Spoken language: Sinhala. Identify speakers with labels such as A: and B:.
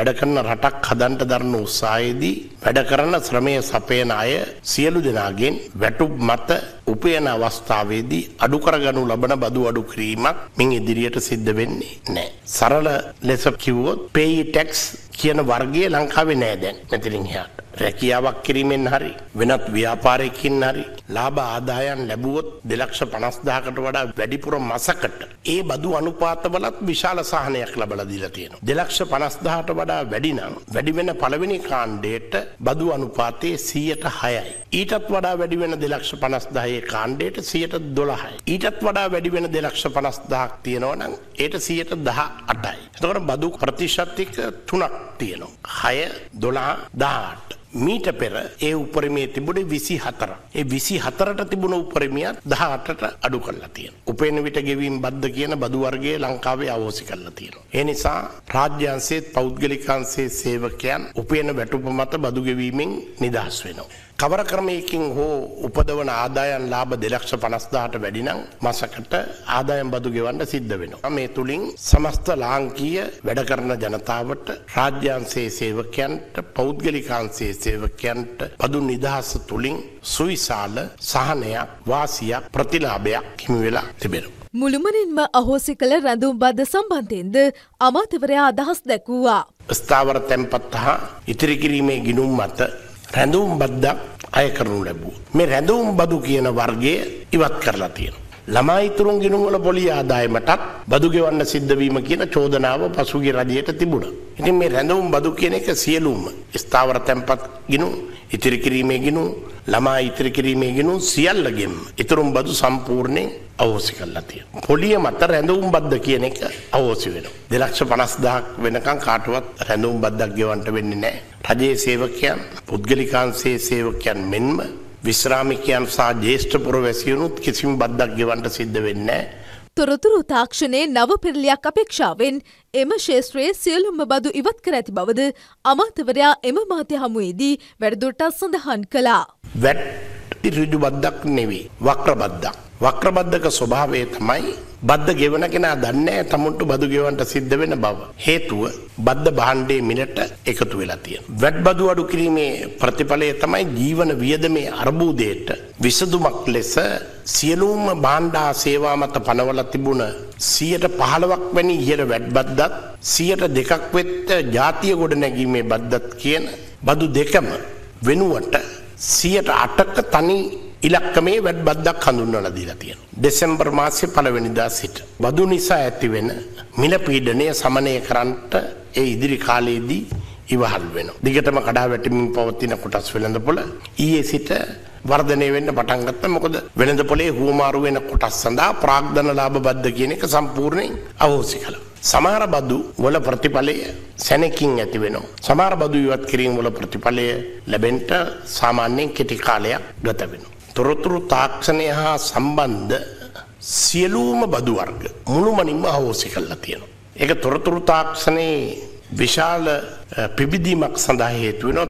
A: වැඩ කරන රටක් හදන්ට දරන උත්සාහයේදී වැඩ කරන ශ්‍රමය සපයන අය සියලු දෙනාගෙන් වැටුප් මත උපයන අවස්ථාවේදී අඩු කරගනු ලබන බදු අඩු කිරීමක් මින් ඉදිරියට සිද්ධ වෙන්නේ නැහැ. සරල ලෙස කිව්වොත් pay tax කියන වර්ගය ලංකාවේ නෑ දැන් මෙතනින් එහාට. රැකියාවක් කිරීමෙන් හරි වෙනත් ව්‍යාපාරයකින් හරි ලාභ ආදායන් ලැබුවොත් දෙලක්ෂ පනස්දාකට වඩා වැඩිපුර මසකට ඒ බදු අනුපාතවලත් විශාල සහනයක් ලබල දීලා තියෙනවා. දෙලක්ෂ පනස්දාහට වඩා වැඩිනම් වැඩි වෙන පළවෙනි කාණ්ඩයට බදු අනුපාතයේ සීයට හයයි. ඊටත් වඩා වැඩි වෙන දෙලක්ෂ පනස්දාහයේ කාණ්ඩයට සියට දොළහයි. ඊටත් වඩා වැඩි වෙන දෙලක්ෂ පනස්දාහක් තියෙනවා නම් ඒට සියට දහ අටයි. එතකොට බදු ප්‍රතිශතික තුනක් තියෙනවා. හය දොළහ දාට. මීට පෙර ඒ උපරිමේ තිබුණේ විසි හතර. ඒ විසි හතරට තිබුණ උපරිමියත් දහ අටට අඩු කරලා තියෙන. උපයන විට ගෙවීම් බද්ධ කියන බදුවර්ගේ ලංකාවේ අවෝසි කරලා තියෙනවා. ඒ නිසා රාජ්‍යන්සේත් පෞද්ගලිකන්සේ සේවකයන් උපයන වැටුප මත බදු ගෙවීමෙන් නිදහස් වෙනවා. කවර ක්‍රමයකින් හෝ උපදවන ආදායන් ලාභ දෙලක්ෂ පනස්දාට වැඩිනම් මසකට ආදායම් බදු ගෙවන්න සිද්ධ වෙනවා. මේ තුළින් සමස්ත ලාංකීය වැඩ කරන ජනතාවට රාජ්‍යන්සේ සේවකයන්ට පෞද්ගලිකාන්සේ සේවකයන්ට බදු නිදහස තුළින් සුවිශාල සහනයක් වාසියක් ප්‍රතිලාභයක් හිමි වෙලා තිබෙනවා.
B: මුළුමනින්ම අහෝසි කළ රැඳුම් බද්ධ සම්බන්ධයෙන්ද අමාත්‍යවරයා අදහස් දැක්වූවා.
A: ස්ථාවර තැන්පත් හා ඉතිරි කිරීමේ ගිනුම් මත රැඳවුම් බද්දක් අය කරනු ලැබූ. මේ රැඳවුම් බදු කියන වර්ගය ඉවත් කරලා තියෙන. ළමා ඉතුරුන් ගිනුම්වල පොලි ආදායමටත් බදු ගෙවන්න සිද්ධවීම කියන චෝදනාව පසුගිය රජයට තිබුණා. ඉතින් මේ රැඳවුම් බදු කියන එක සියලුම ස්ථාවර තැන්පත් ගිනුම් ඉතිරි කිරීමේ ගිනුම් ළමා ඉතිරි කිරීමේ ගිනුම් සියල්ලගෙම ඉතුරුම් බදු සම්පූර්ණයෙන් අවෝසි කරලා තියෙනවා. පොලිය මත රැඳවුම් බද්ද කියන එක අවෝසි වෙනවා. දෙලක්ෂ 50000ක් වෙනකන් කාටවත් රැඳවුම් බද්දක් ගෙවන්න වෙන්නේ නැහැ. රජයේ සේවකයන්, පුද්ගලිකාංශයේ සේවකයන් මෙන්ම විශ්‍රාමිකයන් සහ ජ්‍යෙෂ්ඨ පුරවැසියනුත් කිසිම බද්දක් ගෙවන්න සිද්ධ වෙන්නේ.
B: තොරතුරු තාක්ෂණයේ නව පෙරලියක් අපේක්ෂාවෙන් එම ශේත්‍රයේ සියලුම බදු ඉවත් කර ඇති බවද අමාත්‍යවරයා එම මාධ්‍ය හමුවේදී වැඩදුරටත් සඳහන් කළා.
A: වැට්ටි ඍජු බද්දක් නෙවෙයි වක්‍ර බද්දක්. වක්‍ර බද්දක ස්වභාවය තමයි බද්ද ගෙවන කෙනා දන්නේ තමුන්ට බදු ගෙවන්ට සිද්ධ වෙන බව. හේතුව බද්ද භාණ්ඩයේ මිලට එකතු වෙලා තියෙන. වැට් බදු අඩු කිරීමේ ප්‍රතිඵලය තමයි ජීවන වියදමේ අර්බුදයට විසඳුමක් ලෙස සියලුම භාණ්ඩා සේවා මත පනවලා තිබුණ 115ක් වැනි ඉහළ වැට් බද්දත් 102ක් වෙත්ත ජාතිය ගොඩනැගීමේ බද්දත් කියන බදු දෙකම වෙනුවට 108ක තනි ඉලක්කමේ වැඩ බද්දක් හඳුන්වලා දීලා තියෙනවා. දෙසැම්බර් මාසයේ පළවෙනිදා සිට බදු නිසා ඇතිවෙන මිල පීඩනය සමනය කරන්නට ඒ ඉදිරි කාලයේදී ඉවහල් වෙනවා. දිගටම කඩා වැටෙමින් පවතින කොටස් වෙළඳපොළ ඊයේ සිට වර්ධනය වෙන්න පටන් ගත්තා. මොකද වෙළඳපොලේ හුවමාරු වෙන කොටස් සඳහා ප්‍රාග්ධන ලාභ බද්ද කියන එක සම්පූර්ණයෙන් අවෝසි කළා. සමහර බදු වල ප්‍රතිඵලය සැනකින් ඇති වෙනවා. සමහර බදු ඉවත් කිරීම වල ප්‍රතිඵලය ලැබෙන්න සාමාන්‍යයෙන් කෙටි කාලයක් ගත වෙනවා. තොරතුරු තාක්ෂණය හා සම්බන්ධ සියලූම බදු වර්ග මුළුමනින්ම අහෝසි කරලා තියෙනවා. ඒක තොරතුරු තාක්ෂණයේ විශාල පිබිදීමක් සඳහා හේතු වෙනවා.